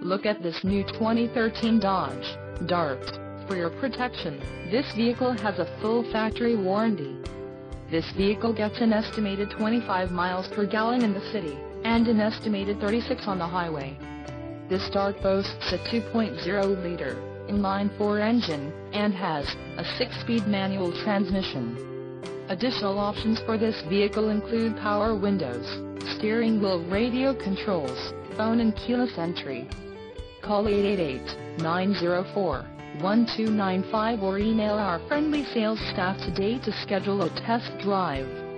Look at this new 2013 Dodge Dart. For your protection, this vehicle has a full factory warranty. This vehicle gets an estimated 25 miles per gallon in the city, and an estimated 36 on the highway. This Dart boasts a 2.0-liter inline-four engine, and has a 6-speed manual transmission. Additional options for this vehicle include power windows, steering wheel radio controls, phone and keyless entry. Call 888-904-1295 or email our friendly sales staff today to schedule a test drive.